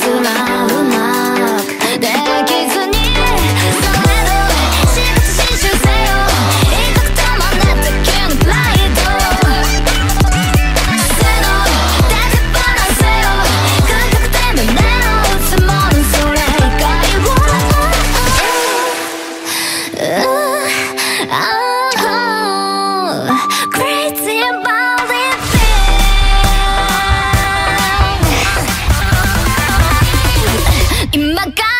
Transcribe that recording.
to my in my